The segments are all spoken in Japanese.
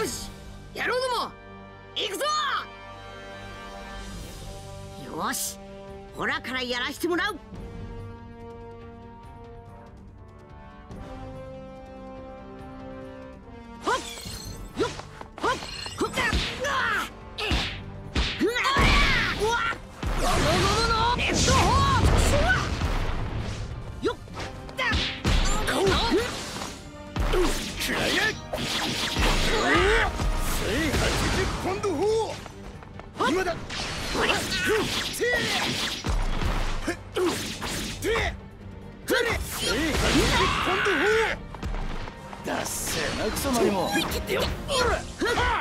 よし野郎ども行くぞ！よしほらからやらしてもらう。だ。っよほらっ。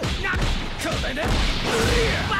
ッなこれでうりゃ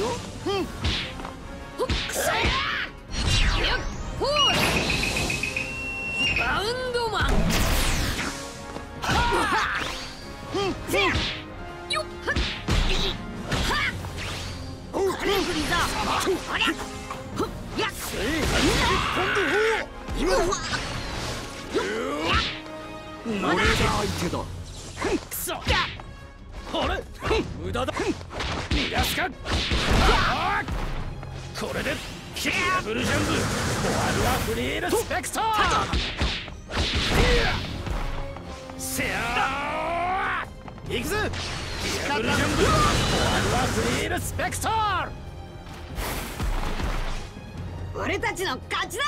よ。ふん。ほっくさややっほーバウンドマンはっふん。せやよっはっはっこれフリザーありゃほやっせー一本でほー今はお前が相手だくそあれ無駄だ逃がすかこれでキーブルジャンブフアル。アフリールスペクターせやいくぞキーブルジャンブフアルアフリールスペクター。俺たちの勝ちだ。